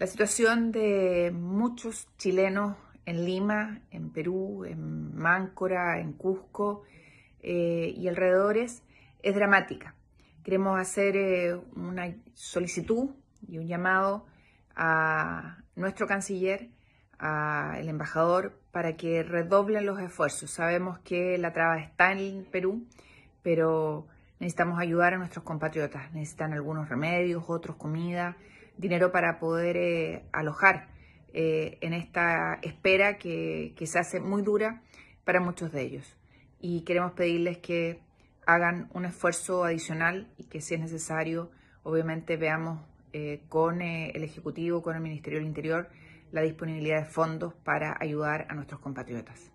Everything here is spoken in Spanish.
La situación de muchos chilenos en Lima, en Perú, en Máncora, en Cusco eh, y alrededores es dramática. Queremos hacer eh, una solicitud y un llamado a nuestro canciller, al embajador, para que redoblen los esfuerzos. Sabemos que la traba está en Perú, pero necesitamos ayudar a nuestros compatriotas. Necesitan algunos remedios, otros comida, dinero para poder eh, alojar eh, en esta espera que, se hace muy dura para muchos de ellos. Y queremos pedirles que hagan un esfuerzo adicional y que si es necesario, obviamente veamos eh, con el Ejecutivo, con el Ministerio del Interior, la disponibilidad de fondos para ayudar a nuestros compatriotas.